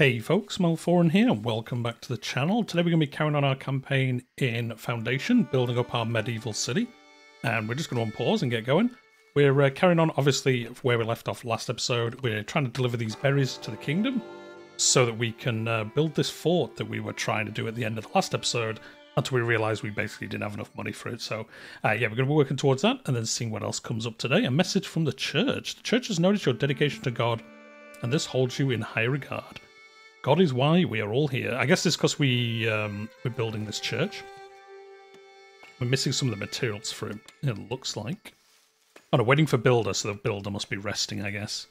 Hey folks, Malforian here, and welcome back to the channel. Today we're going to be carrying on our campaign in Foundation, building up our medieval city. And we're just going to unpause and get going. We're uh, carrying on, obviously, where we left off last episode. We're trying to deliver these berries to the kingdom so that we can uh, build this fort that we were trying to do at the end of the last episode until we realised we basically didn't have enough money for it. So, uh, yeah, we're going to be working towards that and then seeing what else comes up today. A message from the church. The church has noticed your dedication to God, and this holds you in high regard. God is why we are all here. I guess it's because we um, we're building this church. We're missing some of the materials for it. It looks like. Oh no, waiting for builder, so the builder must be resting, I guess.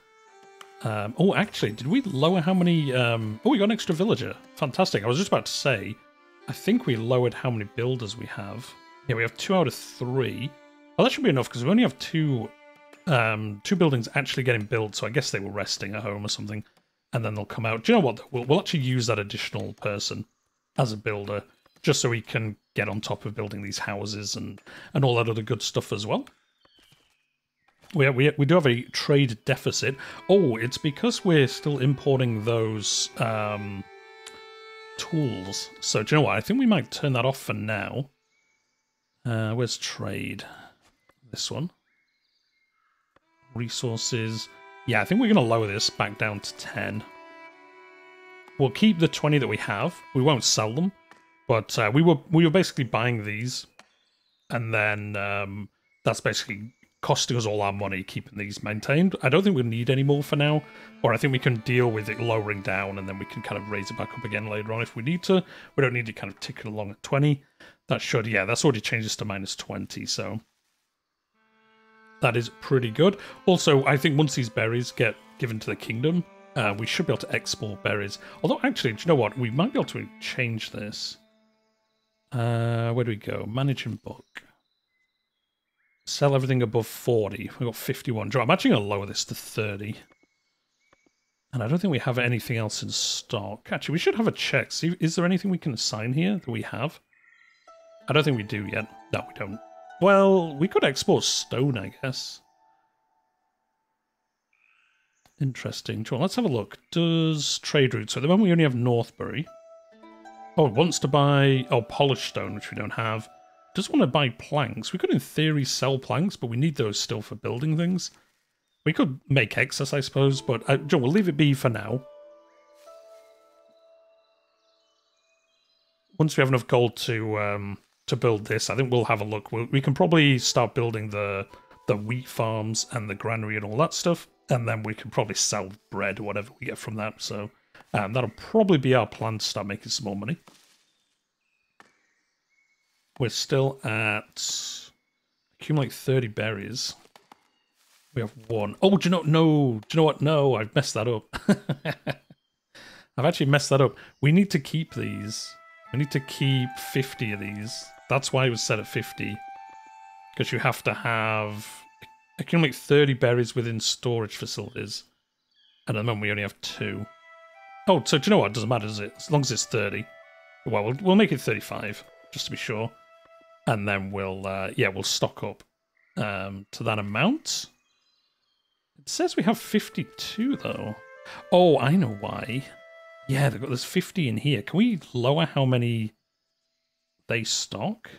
Um, oh, actually, did we lower how many? Um, oh, we got an extra villager. Fantastic. I was just about to say, I think we lowered how many builders we have. Yeah, we have two out of three. Well, that should be enough because we only have two, um, two buildings actually getting built. So I guess they were resting at home or something and then they'll come out. Do you know what? We'll, we'll actually use that additional person as a builder just so we can get on top of building these houses and, and all that other good stuff as well. We, we, we do have a trade deficit. Oh, it's because we're still importing those um, tools. So do you know what? I think we might turn that off for now. Uh, where's trade? This one. Resources. Yeah, I think we're going to lower this back down to 10. We'll keep the 20 that we have. We won't sell them. But uh, we were we were basically buying these. And then um, that's basically costing us all our money keeping these maintained. I don't think we need any more for now. Or I think we can deal with it lowering down and then we can kind of raise it back up again later on if we need to. We don't need to kind of tick it along at 20. That should, yeah, that's already changes to minus 20. So that is pretty good. Also, I think once these berries get given to the kingdom, uh, we should be able to export berries. Although, actually, do you know what? We might be able to change this. Uh, where do we go? Managing book. Sell everything above 40. We've got 51. I'm actually going to lower this to 30. And I don't think we have anything else in stock. Actually, we should have a check. See, is there anything we can assign here that we have? I don't think we do yet. No, we don't. Well, we could export stone, I guess. Interesting. Well, let's have a look. Does trade routes? So at the moment we only have Northbury. Oh, it wants to buy... Oh, polished stone, which we don't have. Does want to buy planks. We could, in theory, sell planks, but we need those still for building things. We could make excess, I suppose, but uh, Joe, we'll leave it be for now. Once we have enough gold to um, to build this. I think we'll have a look. We'll, we can probably start building the the wheat farms and the granary and all that stuff, and then we can probably sell bread or whatever we get from that. So um, that'll probably be our plan to start making some more money. We're still at accumulate 30 berries. We have one. Oh, do you know? No, do you know what? No, I've messed that up. I've actually messed that up. We need to keep these. We need to keep 50 of these. That's why it was set at 50. Because you have to have... I can make 30 berries within storage facilities. And at the moment we only have two. Oh, so do you know what? It doesn't matter, does it? As long as it's 30. Well, we'll, we'll make it 35, just to be sure. And then we'll, uh, yeah, we'll stock up um, to that amount. It says we have 52, though. Oh, I know why. Yeah, they've got there's 50 in here. Can we lower how many they stock?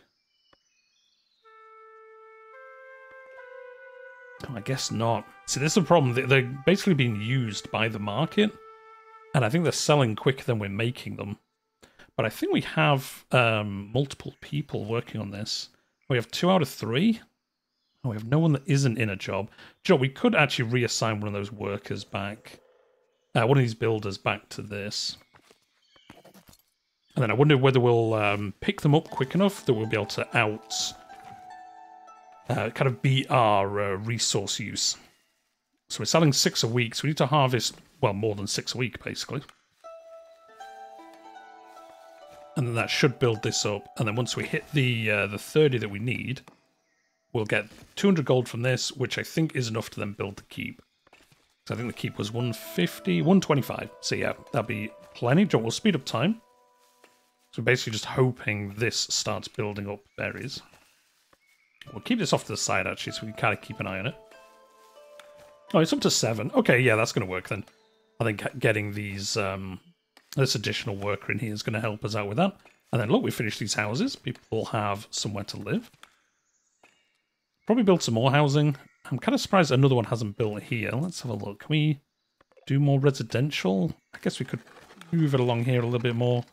Oh, I guess not. See, this is the problem. They're basically being used by the market, and I think they're selling quicker than we're making them. But I think we have um, multiple people working on this. We have two out of three. Oh, we have no one that isn't in a job. Joe, we could actually reassign one of those workers back, uh, one of these builders back to this. And then I wonder whether we'll um, pick them up quick enough that we'll be able to out uh, kind of beat our uh, resource use. So we're selling six a week, so we need to harvest, well, more than six a week, basically. And then that should build this up. And then once we hit the uh, the 30 that we need, we'll get 200 gold from this, which I think is enough to then build the keep. So I think the keep was 150, 125. So yeah, that'd be plenty. We'll speed up time. So basically just hoping this starts building up berries. We'll keep this off to the side, actually, so we can kind of keep an eye on it. Oh, it's up to seven. Okay, yeah, that's going to work then. I think getting these um, this additional worker in here is going to help us out with that. And then look, we finished these houses. People have somewhere to live. Probably build some more housing. I'm kind of surprised another one hasn't built here. Let's have a look. Can we do more residential? I guess we could move it along here a little bit more.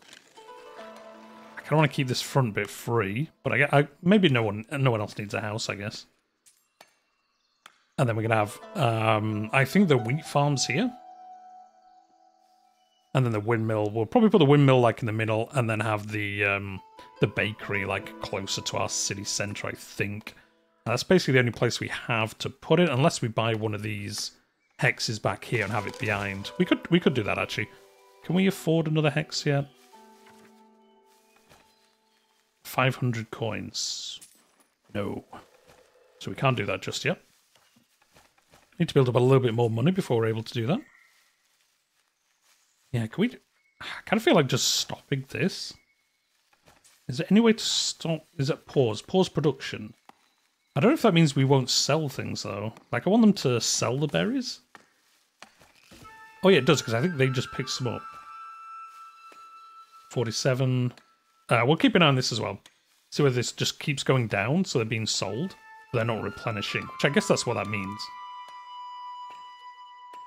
I of want to keep this front bit free, but I, I maybe no one no one else needs a house, I guess. And then we're going to have, um, I think the wheat farms here. And then the windmill, we'll probably put the windmill like in the middle and then have the um, the bakery like closer to our city centre, I think. That's basically the only place we have to put it, unless we buy one of these hexes back here and have it behind. We could we could do that actually. Can we afford another hex yet? 500 coins. No. So we can't do that just yet. Need to build up a little bit more money before we're able to do that. Yeah, can we... I kind of feel like just stopping this. Is there any way to stop... Is it pause? Pause production. I don't know if that means we won't sell things, though. Like, I want them to sell the berries. Oh, yeah, it does, because I think they just picked some up. 47. Uh, we'll keep an eye on this as well. See whether this just keeps going down, so they're being sold. but They're not replenishing, which I guess that's what that means.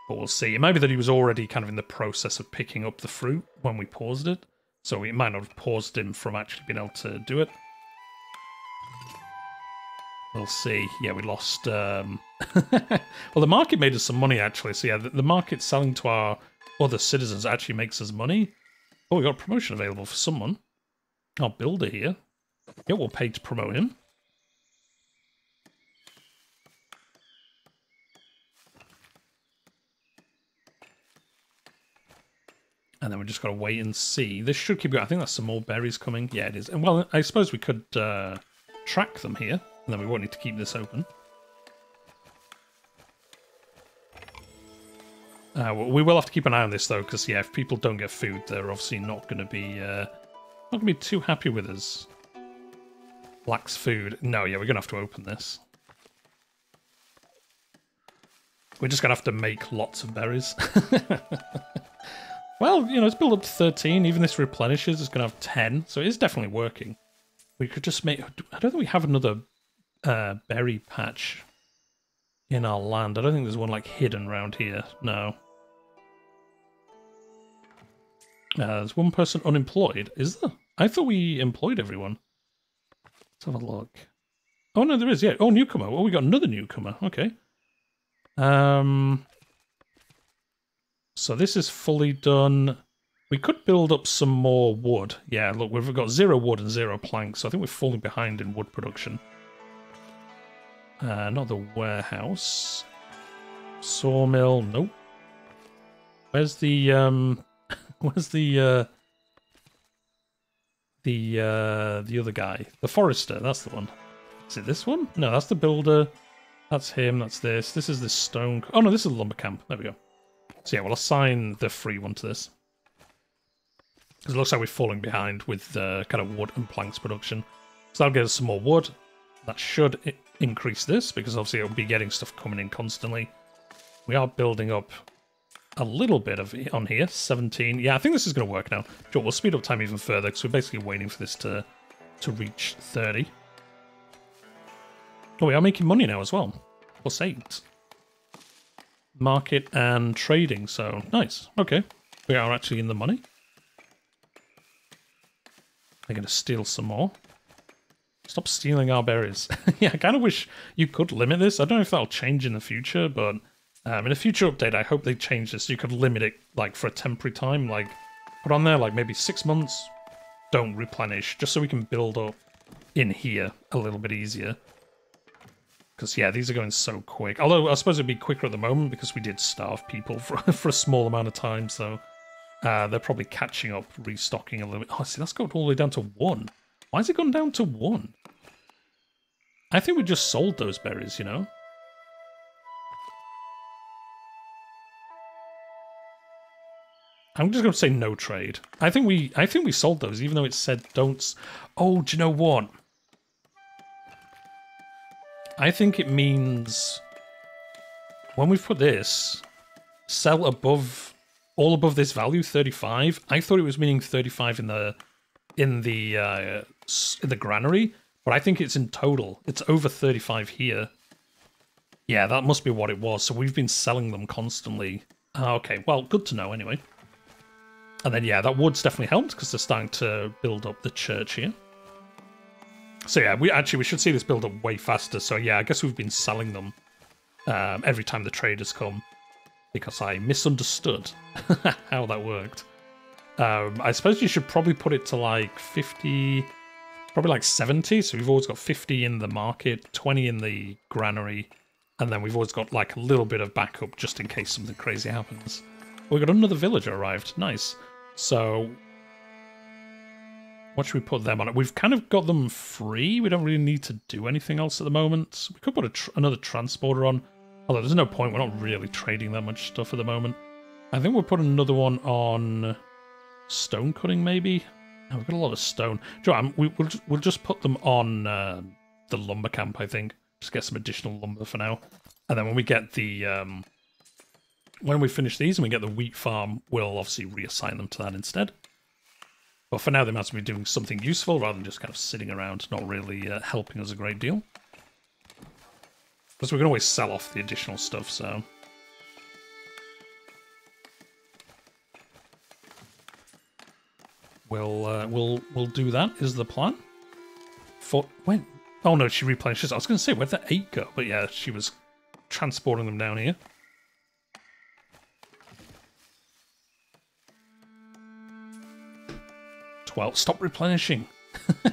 But we'll see. It might be that he was already kind of in the process of picking up the fruit when we paused it. So it might not have paused him from actually being able to do it. We'll see. Yeah, we lost... Um... well, the market made us some money, actually. So yeah, the, the market selling to our other citizens actually makes us money. Oh, we got a promotion available for someone. Our builder here. Yeah, we'll pay to promote him. And then we just got to wait and see. This should keep going. I think that's some more berries coming. Yeah, it is. And well, I suppose we could uh, track them here, and then we won't need to keep this open. Uh, we will have to keep an eye on this though, because yeah, if people don't get food, they're obviously not going to be uh, not to be too happy with us. Lacks food. No, yeah, we're to have to open this. We're just to have to make lots of berries. well, you know, it's built up to 13. Even this replenishes, it's to have 10. So it is definitely working. We could just make... I don't think we have another uh, berry patch in our land. I don't think there's one like hidden around here. No. Uh, there's one person unemployed. Is there? I thought we employed everyone. Let's have a look. Oh no, there is. Yeah. Oh, newcomer. Oh, we got another newcomer. Okay. Um. So this is fully done. We could build up some more wood. Yeah, look, we've got zero wood and zero planks, so I think we're falling behind in wood production. Uh, another warehouse. Sawmill, nope. Where's the, um, where's the, uh, the, uh, the other guy? The forester, that's the one. Is it this one? No, that's the builder. That's him, that's this. This is the stone... Oh, no, this is the lumber camp. There we go. So yeah, we'll assign the free one to this. Because it looks like we're falling behind with uh, kind of wood and planks production. So that'll get us some more wood. That should increase this, because obviously it'll be getting stuff coming in constantly. We are building up a little bit of on here. 17. Yeah, I think this is going to work now. Sure, we'll speed up time even further, because we're basically waiting for this to, to reach 30. Oh, we are making money now as well. Plus 8. Market and trading, so nice. Okay, we are actually in the money. They're going to steal some more. Stop stealing our berries. yeah, I kind of wish you could limit this. I don't know if that'll change in the future, but um, in a future update, I hope they change this. You could limit it like for a temporary time, like put on there like maybe six months. Don't replenish, just so we can build up in here a little bit easier. Because yeah, these are going so quick. Although I suppose it'd be quicker at the moment because we did starve people for for a small amount of time, so uh, they're probably catching up, restocking a little bit. Oh, see, that's gone all the way down to one. Why has it gone down to one? I think we just sold those berries, you know? I'm just going to say no trade. I think we I think we sold those, even though it said don't... Oh, do you know what? I think it means... When we put this, sell above all above this value, 35. I thought it was meaning 35 in the in the uh, in the granary, but I think it's in total. It's over 35 here. Yeah, that must be what it was. So we've been selling them constantly. Ah, okay, well, good to know anyway. And then, yeah, that wood's definitely helped because they're starting to build up the church here. So yeah, we actually we should see this build up way faster. So yeah, I guess we've been selling them um, every time the traders come because I misunderstood how that worked. Um, I suppose you should probably put it to like 50, probably like 70. So we've always got 50 in the market, 20 in the granary, and then we've always got like a little bit of backup just in case something crazy happens. We got another villager arrived. Nice. So what should we put them on? We've kind of got them free. We don't really need to do anything else at the moment. We could put tr another transporter on. Although there's no point. We're not really trading that much stuff at the moment. I think we'll put another one on stone cutting, maybe. Oh, we've got a lot of stone. Do you know we, will we'll just put them on uh, the lumber camp, I think. Just get some additional lumber for now. And then when we get the... Um, when we finish these and we get the wheat farm, we'll obviously reassign them to that instead. But for now, they must be doing something useful rather than just kind of sitting around, not really uh, helping us a great deal. Because we can always sell off the additional stuff, so... We'll, uh, we'll, we'll do that, is the plan. For... When? Oh no, she replenishes. I was going to say, where'd that eight go? But yeah, she was transporting them down here. 12. Stop replenishing.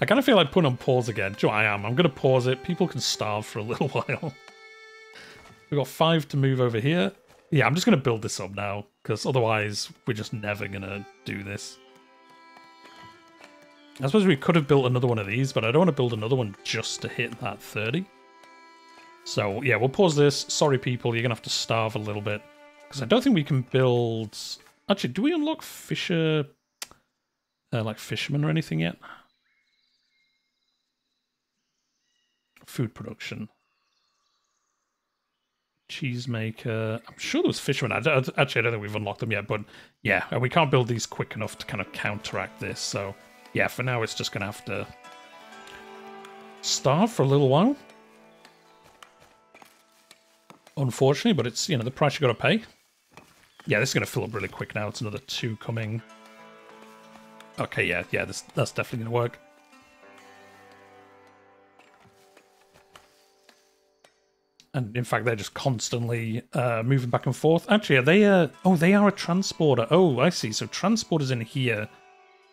I kind of feel like putting on pause again. Do I am. I'm going to pause it. People can starve for a little while. We've got five to move over here. Yeah, I'm just going to build this up now, because otherwise we're just never going to do this. I suppose we could have built another one of these, but I don't want to build another one just to hit that 30. So, yeah, we'll pause this. Sorry, people, you're going to have to starve a little bit. Because I don't think we can build... Actually, do we unlock Fisher uh, like fishermen or anything yet? Food production. Cheesemaker. I'm sure there was fishermen. I, I, actually, I don't think we've unlocked them yet, but yeah, and we can't build these quick enough to kind of counteract this. So yeah, for now, it's just going to have to starve for a little while. Unfortunately, but it's, you know, the price you got to pay. Yeah, this is going to fill up really quick now. It's another two coming. Okay, yeah, yeah, this, that's definitely going to work. And in fact, they're just constantly uh, moving back and forth. Actually, are they uh Oh, they are a transporter. Oh, I see. So transporters in here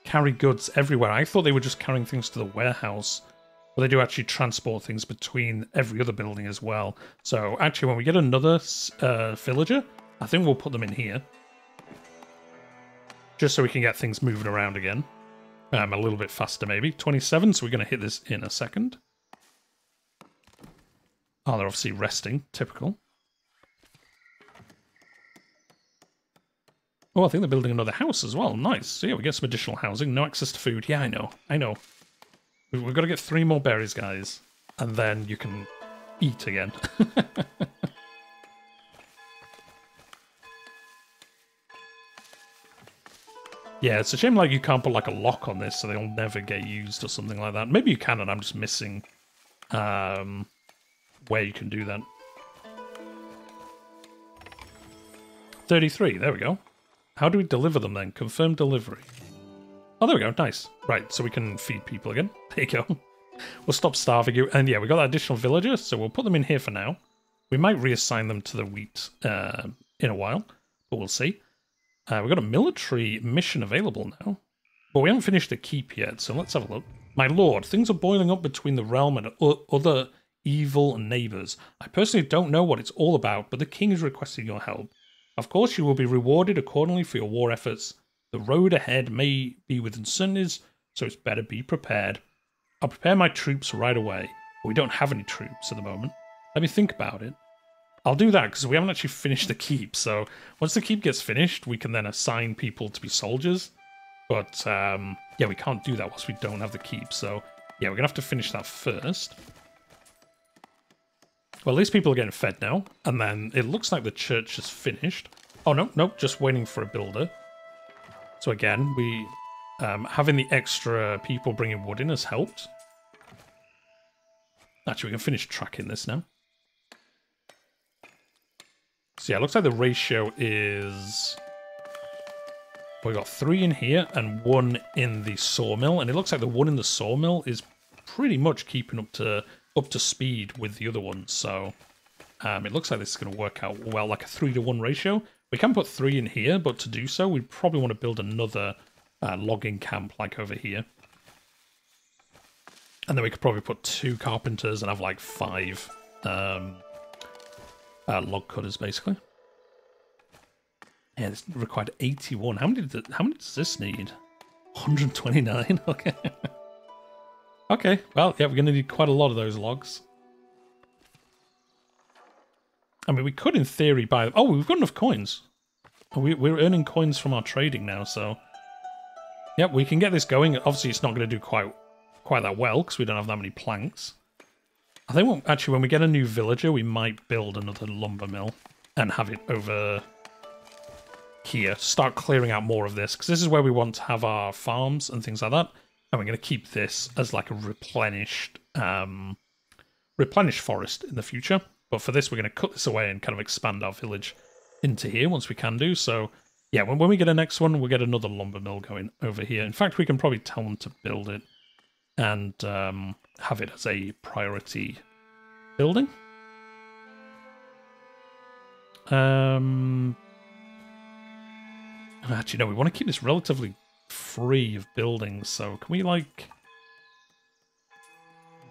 carry goods everywhere. I thought they were just carrying things to the warehouse. But they do actually transport things between every other building as well. So actually, when we get another uh, villager, I think we'll put them in here just so we can get things moving around again. Um, a little bit faster, maybe. 27, so we're going to hit this in a second. Oh, they're obviously resting. Typical. Oh, I think they're building another house as well. Nice. So yeah, we get some additional housing. No access to food. Yeah, I know. I know. We've got to get three more berries, guys. And then you can eat again. Yeah, it's a shame like you can't put like a lock on this so they'll never get used or something like that. Maybe you can and I'm just missing um, where you can do that. 33, there we go. How do we deliver them then? Confirm delivery. Oh, there we go, nice. Right, so we can feed people again. There you go. We'll stop starving you. And yeah, we got that additional villager, so we'll put them in here for now. We might reassign them to the wheat uh, in a while, but we'll see. Uh, we've got a military mission available now. But we haven't finished the keep yet, so let's have a look. My lord, things are boiling up between the realm and other evil neighbours. I personally don't know what it's all about, but the king is requesting your help. Of course, you will be rewarded accordingly for your war efforts. The road ahead may be with uncertainties, so it's better be prepared. I'll prepare my troops right away, but we don't have any troops at the moment. Let me think about it. I'll do that because we haven't actually finished the keep. So once the keep gets finished, we can then assign people to be soldiers. But um, yeah, we can't do that whilst we don't have the keep. So yeah, we're to have to finish that first. Well, at least people are getting fed now. And then it looks like the church is finished. Oh, no, no, just waiting for a builder. So again, we um, having the extra people bringing wood in has helped. Actually, we can finish tracking this now. So yeah, it looks like the ratio is... We've got three in here and one in the sawmill, and it looks like the one in the sawmill is pretty much keeping up to up to speed with the other ones. So um, it looks like this is going to work out well, like a three to one ratio. We can put three in here, but to do so, we probably want to build another uh, logging camp like over here. And then we could probably put two carpenters and have like five um, uh, log cutters, basically. Yeah, this required 81. How many, did how many does this need? 129? Okay. okay, well, yeah, we're going to need quite a lot of those logs. I mean, we could, in theory, buy... Oh, we've got enough coins. We, we're earning coins from our trading now, so... Yep, we can get this going. Obviously, it's not going to do quite quite that well, because we don't have that many planks. I think, actually, when we get a new villager, we might build another lumber mill and have it over here. Start clearing out more of this, because this is where we want to have our farms and things like that. And we're going to keep this as like a replenished, um, replenished forest in the future. But for this, we're going to cut this away and kind of expand our village into here once we can do. So yeah, when, when we get a next one, we'll get another lumber mill going over here. In fact, we can probably tell them to build it and um, have it as a priority building. Um, actually, no, we want to keep this relatively free of buildings, so can we, like...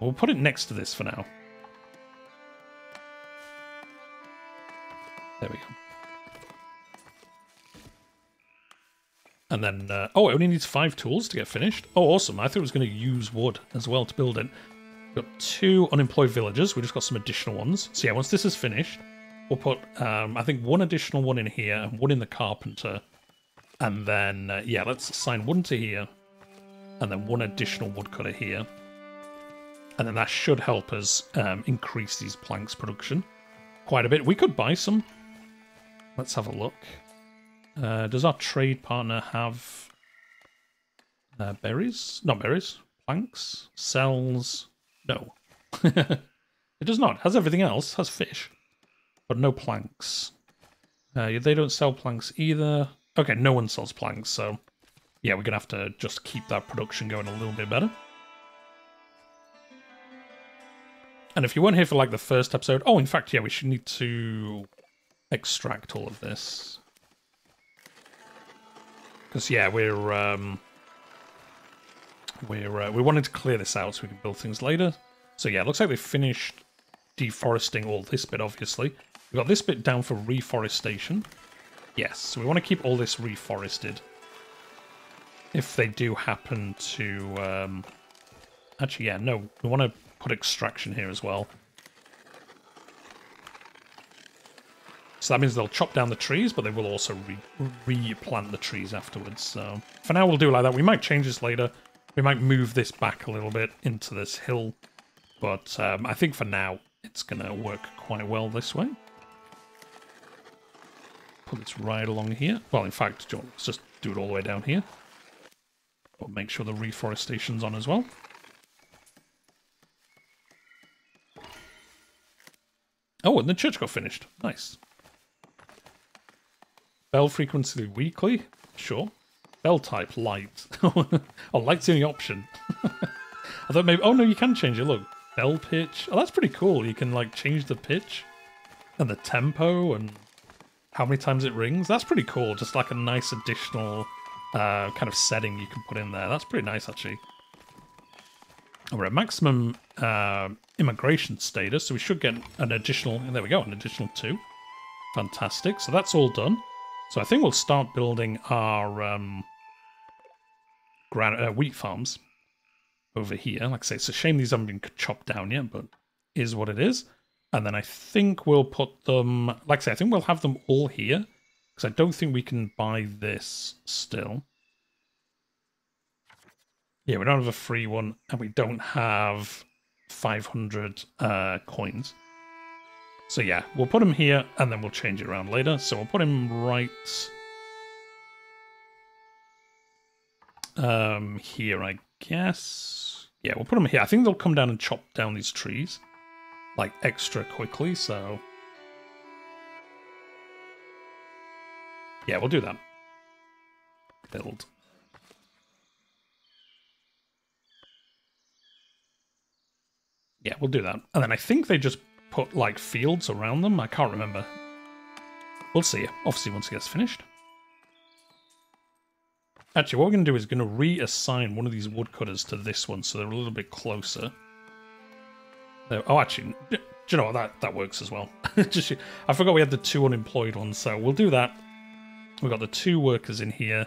We'll put it next to this for now. There we go. And then, uh, oh, it only needs five tools to get finished. Oh, awesome. I thought it was going to use wood as well to build it. We've got two unemployed villagers. We just got some additional ones. So yeah, once this is finished, we'll put, um, I think, one additional one in here and one in the carpenter. And then, uh, yeah, let's assign one to here. And then one additional woodcutter here. And then that should help us um, increase these planks production quite a bit. We could buy some. Let's have a look. Uh, does our trade partner have uh, berries? Not berries. Planks? Sells? No. it does not. Has everything else. Has fish. But no planks. Uh, they don't sell planks either. Okay, no one sells planks, so... Yeah, we're going to have to just keep that production going a little bit better. And if you weren't here for like the first episode... Oh, in fact, yeah, we should need to extract all of this. Because yeah, we're um, we're uh, we wanted to clear this out so we can build things later. So yeah, it looks like they finished deforesting all this bit. Obviously, we got this bit down for reforestation. Yes, so we want to keep all this reforested. If they do happen to, um, actually, yeah, no, we want to put extraction here as well. So that means they'll chop down the trees, but they will also re replant the trees afterwards. So for now, we'll do like that. We might change this later. We might move this back a little bit into this hill. But um, I think for now, it's going to work quite well this way. Put this right along here. Well, in fact, let's just do it all the way down here. But make sure the reforestation's on as well. Oh, and the church got finished. Nice. Bell frequency weekly? Sure. Bell type light. oh, light's the only option. I thought maybe. Oh no, you can change it. Look, bell pitch. Oh, that's pretty cool. You can like change the pitch and the tempo and how many times it rings. That's pretty cool. Just like a nice additional uh, kind of setting you can put in there. That's pretty nice actually. we're at maximum uh, immigration status, so we should get an additional. There we go, an additional two. Fantastic. So that's all done. So I think we'll start building our um, uh, wheat farms over here. Like I say, it's a shame these haven't been chopped down yet, but is what it is. And then I think we'll put them, like I say, I think we'll have them all here. Because I don't think we can buy this still. Yeah, we don't have a free one, and we don't have 500 uh, coins. So yeah, we'll put him here and then we'll change it around later. So we'll put him right um, here, I guess. Yeah, we'll put him here. I think they'll come down and chop down these trees like extra quickly, so yeah, we'll do that. Build. Yeah, we'll do that. And then I think they just put like fields around them. I can't remember. We'll see. Obviously, once it gets finished. Actually, what we're going to do is going to reassign one of these woodcutters to this one so they're a little bit closer. There, oh, actually, do you know what? That, that works as well. Just, I forgot we had the two unemployed ones, so we'll do that. We've got the two workers in here.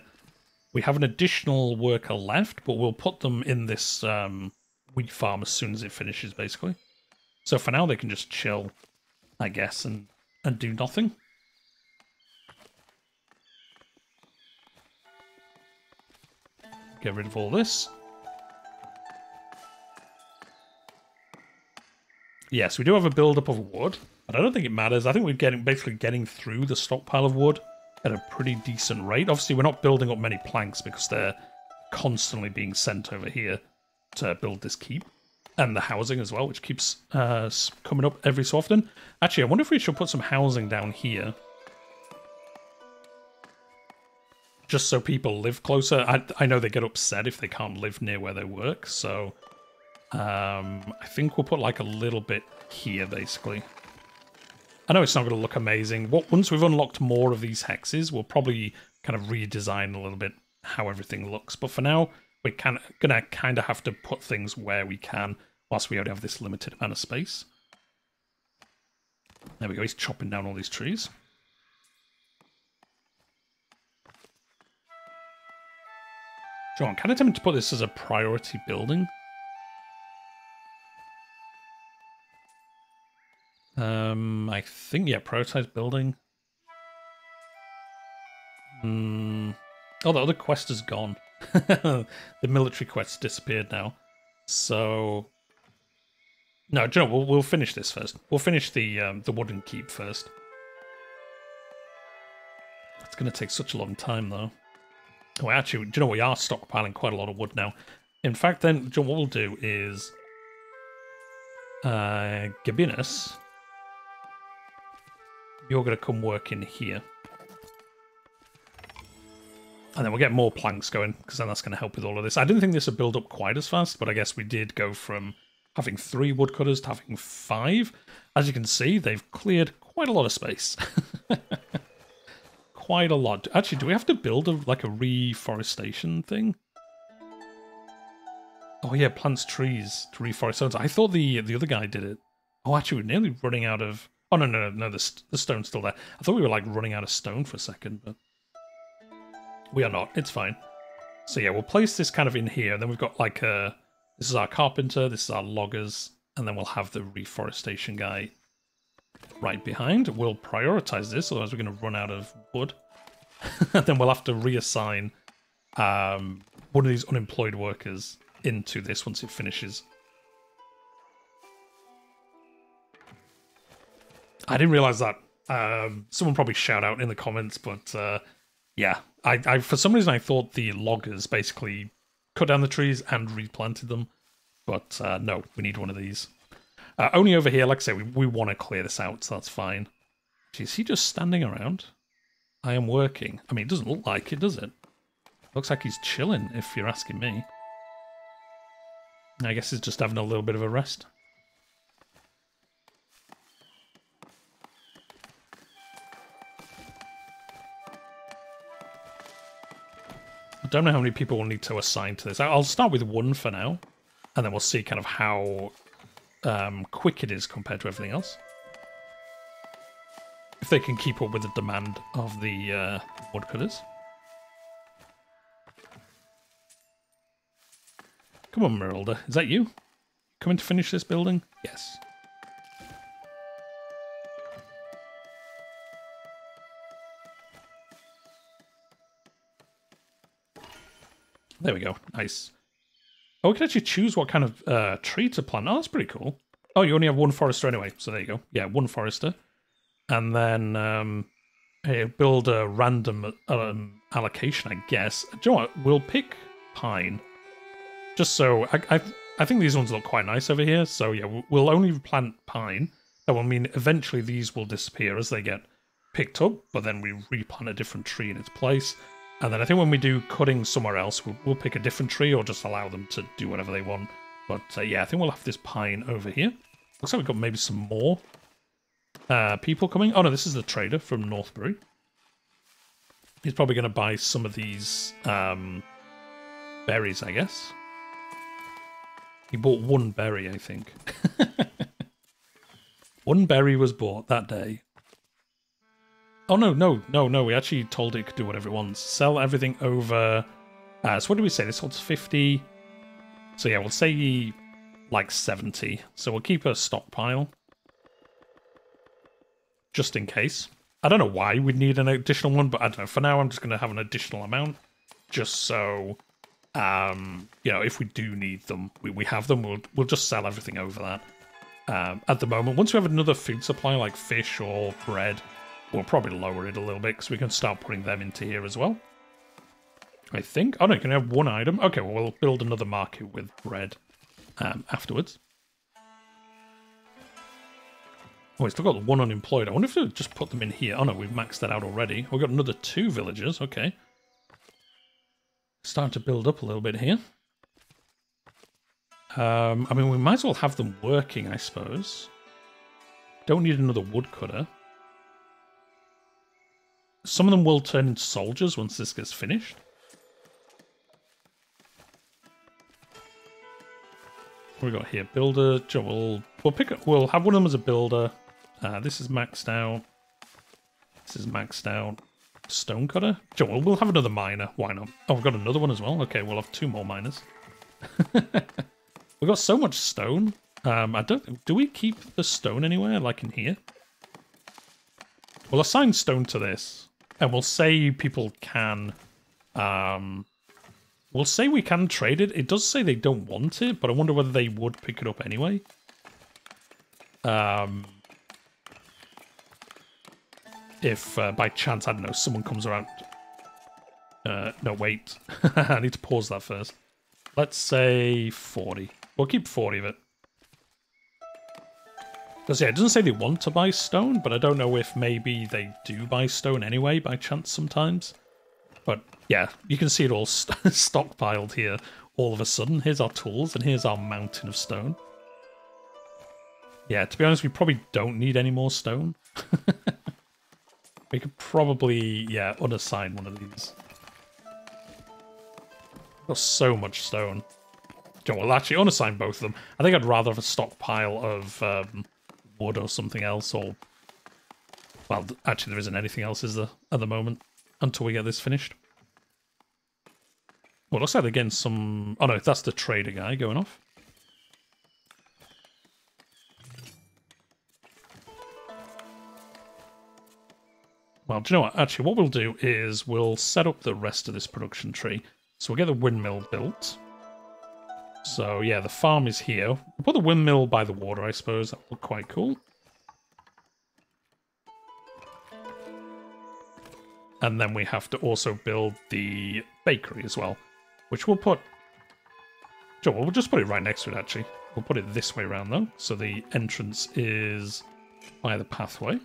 We have an additional worker left, but we'll put them in this um, wheat farm as soon as it finishes, basically. So for now, they can just chill, I guess, and, and do nothing. Get rid of all this. Yes, we do have a build-up of wood, but I don't think it matters. I think we're getting basically getting through the stockpile of wood at a pretty decent rate. Obviously, we're not building up many planks because they're constantly being sent over here to build this keep. And the housing as well, which keeps uh, coming up every so often. Actually, I wonder if we should put some housing down here just so people live closer. I, I know they get upset if they can't live near where they work, so um, I think we'll put like a little bit here, basically. I know it's not going to look amazing. What Once we've unlocked more of these hexes, we'll probably kind of redesign a little bit how everything looks. But for now, we're kind of to kind of have to put things where we can, whilst we only have this limited amount of space. There we go, he's chopping down all these trees. John, kind of tempted to put this as a priority building. Um, I think, yeah, prioritize building. Hmm. Oh, the other quest is gone. the military quest disappeared now. So, no, Joe, we'll we'll finish this first. We'll finish the um, the wooden keep first. It's going to take such a long time, though. Oh, actually, do you know we are stockpiling quite a lot of wood now. In fact, then, John, what we'll do is... Uh, Gabinus, you're going to come work in here. And then we'll get more planks going, because then that's going to help with all of this. I didn't think this would build up quite as fast, but I guess we did go from having three woodcutters to having five. As you can see, they've cleared quite a lot of space. quite a lot. Actually, do we have to build a, like a reforestation thing? Oh yeah, plants trees to reforest stones. I thought the the other guy did it. Oh, actually, we're nearly running out of. Oh no, no, no, no. The the stone's still there. I thought we were like running out of stone for a second, but we are not. It's fine. So yeah, we'll place this kind of in here. And then we've got like a. This is our carpenter. This is our loggers, and then we'll have the reforestation guy right behind. We'll prioritize this, otherwise we're going to run out of wood. And then we'll have to reassign um, one of these unemployed workers into this once it finishes. I didn't realize that. Um, someone probably shout out in the comments, but uh, yeah, I, I for some reason I thought the loggers basically cut down the trees and replanted them, but uh, no, we need one of these. Uh, only over here, like I say, we, we want to clear this out, so that's fine. Is he just standing around? I am working. I mean, it doesn't look like it, does it? Looks like he's chilling, if you're asking me. I guess he's just having a little bit of a rest. I don't know how many people will need to assign to this. I'll start with one for now, and then we'll see kind of how um, quick it is compared to everything else. If they can keep up with the demand of the uh, woodcutters. Come on, Merilda. Is that you? Coming to finish this building? Yes. There we go. Nice. Oh, we can actually choose what kind of uh, tree to plant. Oh, that's pretty cool. Oh, you only have one forester anyway, so there you go. Yeah, one forester. And then um, hey, build a random um, allocation, I guess. Do you know what? We'll pick pine. Just so... I, I, I think these ones look quite nice over here. So yeah, we'll only plant pine. That will mean eventually these will disappear as they get picked up, but then we replant a different tree in its place. And then I think when we do cutting somewhere else, we'll, we'll pick a different tree or just allow them to do whatever they want. But uh, yeah, I think we'll have this pine over here. Looks like we've got maybe some more uh, people coming. Oh no, this is the trader from Northbury. He's probably going to buy some of these um, berries, I guess. He bought one berry, I think. one berry was bought that day. Oh no, no, no, no. We actually told it, could do whatever it wants. Sell everything over. Uh, so what do we say? This one's 50. So yeah, we'll say like 70. So we'll keep a stockpile. Just in case. I don't know why we'd need an additional one, but I don't know. For now, I'm just going to have an additional amount. Just so, um, you know, if we do need them, we, we have them. We'll, we'll just sell everything over that. Um, at the moment, once we have another food supply like fish or bread, we'll probably lower it a little bit because we can start putting them into here as well. I think. Oh no, you can have one item. Okay, well, we'll build another market with bread um, afterwards. Oh, we still got one unemployed. I wonder if we just put them in here. Oh no, we've maxed that out already. We've got another two villagers. Okay. Start to build up a little bit here. Um, I mean, we might as well have them working, I suppose. Don't need another woodcutter. Some of them will turn into soldiers once this gets finished. What we got here? Builder. We'll, we'll pick up. We'll have one of them as a builder. Uh, this is maxed out. This is maxed out. Stonecutter. We'll, we'll have another miner. Why not? Oh, we've got another one as well. Okay, we'll have two more miners. we've got so much stone. Um, I don't. Do we keep the stone anywhere, like in here? We'll assign stone to this, and we'll say people can um, We'll say we can trade it. It does say they don't want it, but I wonder whether they would pick it up anyway. Um, if uh, by chance, I don't know, someone comes around. Uh, no, wait. I need to pause that first. Let's say 40. We'll keep 40 of it. Because, yeah, it doesn't say they want to buy stone, but I don't know if maybe they do buy stone anyway by chance sometimes. But yeah, you can see it all st stockpiled here all of a sudden. Here's our tools, and here's our mountain of stone. Yeah, to be honest, we probably don't need any more stone. we could probably, yeah, unassign one of these. Got so much stone. Well, actually, unassign both of them. I think I'd rather have a stockpile of um, wood or something else, or... Well, actually, there isn't anything else, is there, at the moment? until we get this finished. Well, looks like again some... Oh no, that's the trader guy going off. Well, do you know what? Actually, what we'll do is we'll set up the rest of this production tree. So we'll get the windmill built. So yeah, the farm is here. We'll put the windmill by the water, I suppose. That would look quite cool. And then we have to also build the bakery as well, which we'll put... Sure, we'll just put it right next to it, actually. We'll put it this way around, though. So the entrance is by the pathway.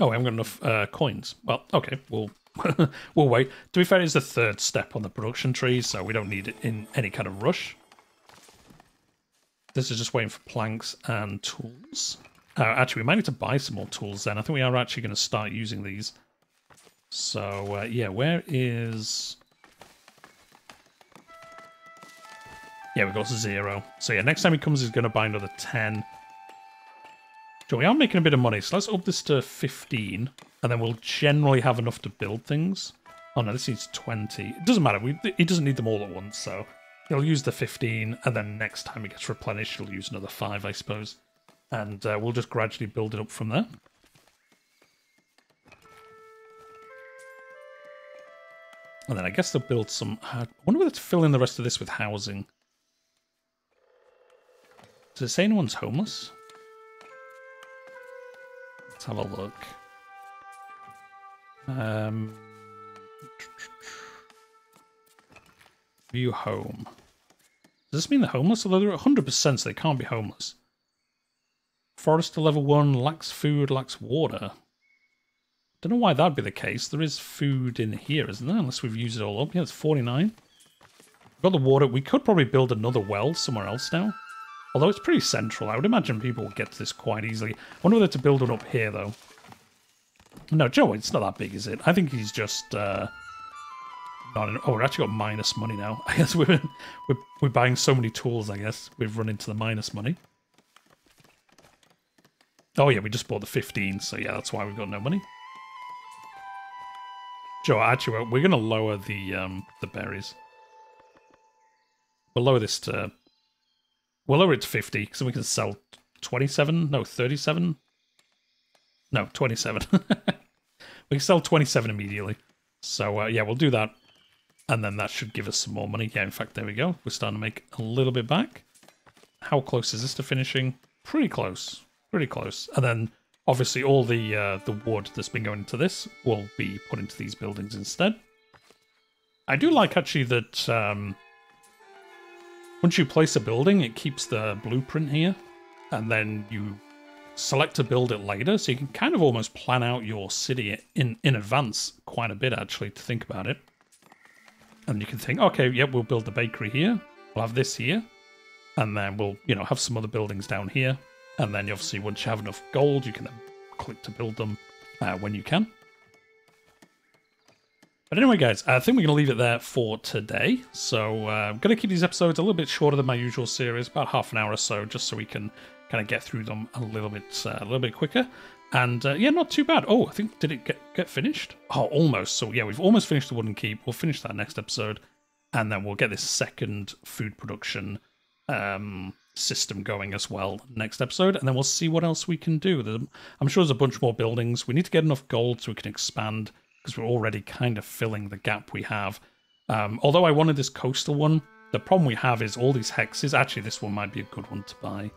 Oh, I haven't got enough uh, coins. Well, okay, we'll we'll wait. To be fair, it's the third step on the production tree, so we don't need it in any kind of rush. This is just waiting for planks and tools. Uh, actually, we might need to buy some more tools then. I think we are actually going to start using these. So, uh, yeah, where is... Yeah, we got zero. So, yeah, next time he comes, he's going to buy another 10. So we are making a bit of money, so let's up this to 15, and then we'll generally have enough to build things. Oh no, this needs 20. It doesn't matter, we, he doesn't need them all at once, so he'll use the 15, and then next time he gets replenished, he'll use another 5, I suppose and uh, we'll just gradually build it up from there. And then I guess they'll build some... I wonder whether to fill in the rest of this with housing. Does it say anyone's homeless? Have a look. Um, view home. Does this mean they're homeless? Although they're 100%, so they can't be homeless. Forester level 1 lacks food, lacks water. Don't know why that'd be the case. There is food in here, isn't there? Unless we've used it all up. Yeah, it's 49. We've got the water. We could probably build another well somewhere else now. Although it's pretty central. I would imagine people get to this quite easily. I wonder whether to build it up here, though. No, Joe, it's not that big, is it? I think he's just... Uh, not in, oh, we're actually got minus money now. I guess we're, we're, we're buying so many tools, I guess. We've run into the minus money. Oh, yeah, we just bought the 15, so yeah, that's why we've got no money. Joe, actually, we're going to lower the um, the berries. We'll lower this to... We'll lower it to 50, so we can sell 27? No, 37? No, 27. we can sell 27 immediately. So, uh, yeah, we'll do that and then that should give us some more money. Yeah, in fact, there we go. We're starting to make a little bit back. How close is this to finishing? Pretty close. Pretty close. And then, obviously, all the uh, the wood that's been going into this will be put into these buildings instead. I do like, actually, that um, once you place a building, it keeps the blueprint here. And then you select to build it later. So you can kind of almost plan out your city in, in advance quite a bit, actually, to think about it. And you can think, okay, yep, we'll build the bakery here. We'll have this here. And then we'll, you know, have some other buildings down here. And then obviously once you have enough gold, you can then click to build them uh, when you can. But anyway, guys, I think we're going to leave it there for today. So uh, I'm going to keep these episodes a little bit shorter than my usual series, about half an hour or so, just so we can kind of get through them a little bit, uh, a little bit quicker. And uh, yeah, not too bad. Oh, I think did it get get finished? Oh, almost. So yeah, we've almost finished the wooden keep. We'll finish that next episode, and then we'll get this second food production um, system going as well next episode, and then we'll see what else we can do. I'm sure there's a bunch more buildings. We need to get enough gold so we can expand because we're already kind of filling the gap we have. Um, although I wanted this coastal one, the problem we have is all these hexes. Actually, this one might be a good one to buy.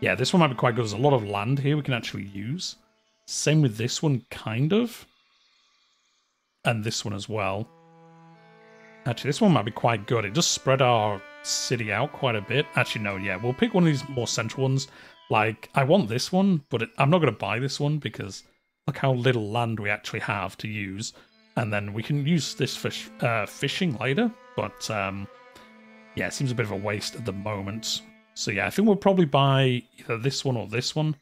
Yeah, this one might be quite good. There's a lot of land here we can actually use. Same with this one, kind of. And this one as well. Actually, this one might be quite good. It does spread our city out quite a bit. Actually, no, yeah. We'll pick one of these more central ones. Like, I want this one, but it, I'm not going to buy this one because look how little land we actually have to use. And then we can use this for uh, fishing later. But, um, yeah, it seems a bit of a waste at the moment. So yeah, I think we'll probably buy either this one or this one.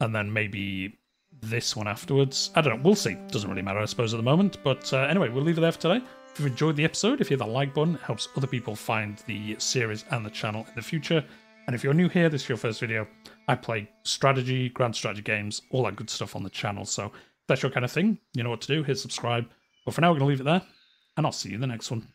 And then maybe this one afterwards. I don't know. We'll see. Doesn't really matter, I suppose, at the moment. But uh, anyway, we'll leave it there for today. If you've enjoyed the episode, if you hit that like button, it helps other people find the series and the channel in the future. And if you're new here, this is your first video, I play strategy, grand strategy games, all that good stuff on the channel. So if that's your kind of thing, you know what to do. Hit subscribe. But for now, we're going to leave it there, and I'll see you in the next one.